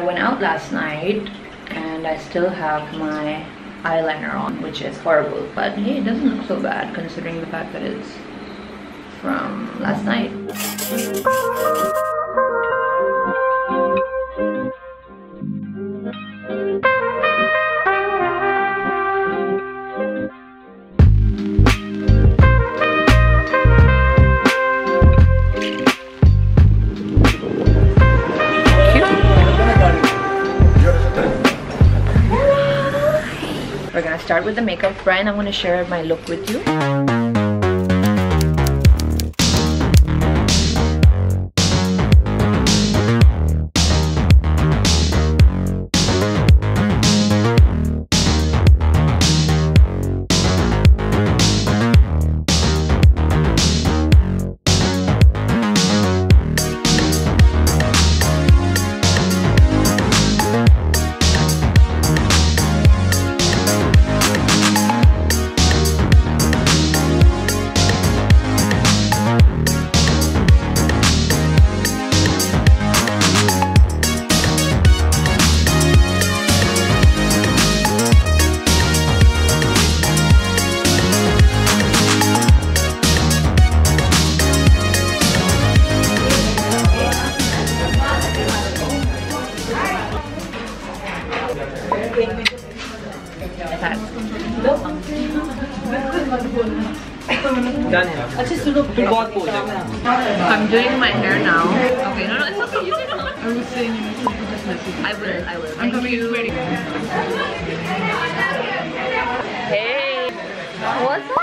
I went out last night and I still have my eyeliner on, which is horrible. But hey, it doesn't look so bad considering the fact that it's from last night. We're gonna start with the makeup. Brian, I'm gonna share my look with you. I'm doing my hair now. Okay, no, no, it's okay. You can I was saying I will, I will. I'm coming you. ready. Hey, what's up?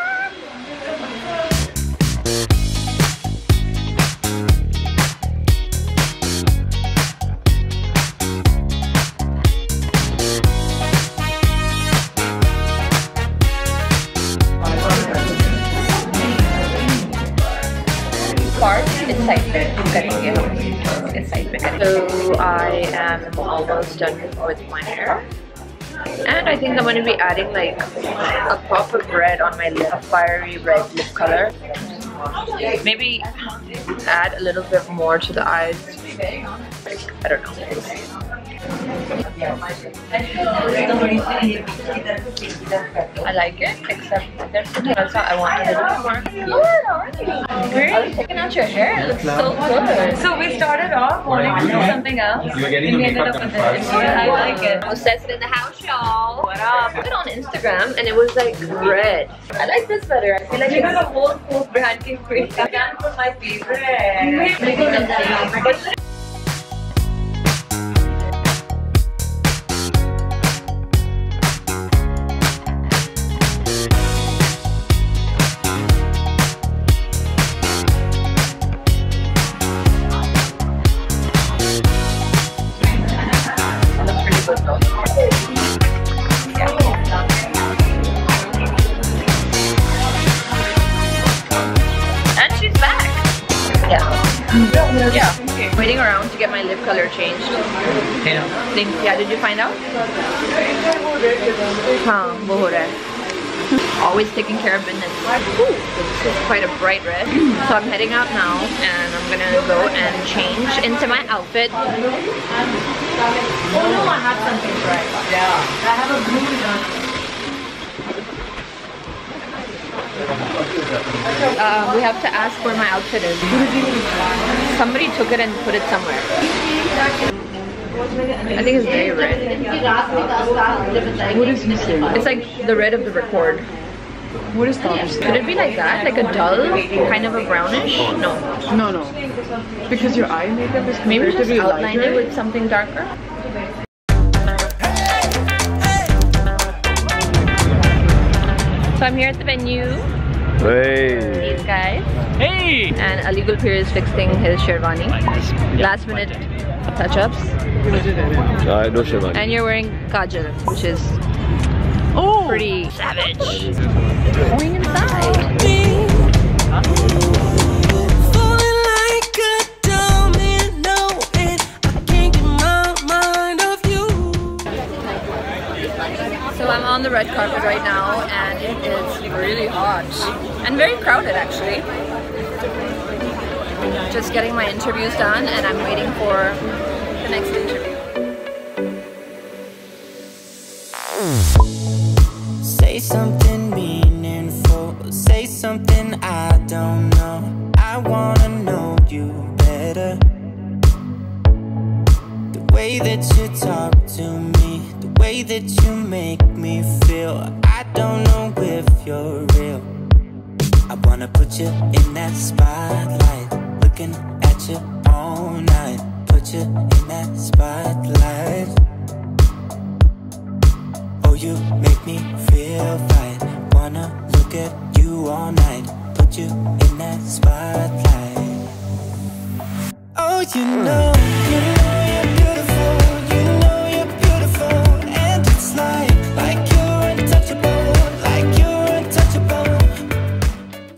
So I am almost done with my hair. And I think I'm going to be adding like a pop of red on my lip, a fiery red lip color. Maybe add a little bit more to the eyes. I don't know. I like it, except there's something else I want a little bit more. Good already. I was checking out your hair. It looks so good. So we started off wanting to do something else. You were getting and we ended up with this. Yeah, I like it. Obsessed in the house, y'all. What up? I put it on Instagram and it was like red. I like this better. I feel like You know it's the whole post behind King Free. That was my favorite. Yeah. Okay. Waiting around to get my lip color changed. Yeah. Yeah, did you find out? Huh, Always taking care of business. Ooh, this is quite a bright red. so I'm heading out now and I'm gonna go and change into my outfit. Oh no, I have something bright. Yeah. I have a blue one. Uh, we have to ask where my outfit is. Somebody took it and put it somewhere. I think it's very red. What is he saying? It's like the red of the record. What is that? Could it be like that? Like a dull, kind of a brownish? No. No, no. Because your eye makeup is Maybe just outline it with something darker. So I'm here at the venue. Hey. These guys. Hey. And Ali Gul Pir is fixing his sherwani. Last minute touch-ups. I know Shivani. And you're wearing kajal, which is Oh! pretty savage. Going inside. So I'm on the red carpet right now and it is really hot and very crowded actually. Just getting my interviews done and I'm waiting for the next interview. Say something meaningful, say something I don't know. I wanna know you better. The way that you talk to me way that you make me feel. I don't know if you're real. I wanna put you in that spotlight, looking at you all night. Put you in that spotlight. Oh, you make me feel right. Wanna look at you all night. Put you in that spotlight. Oh, you know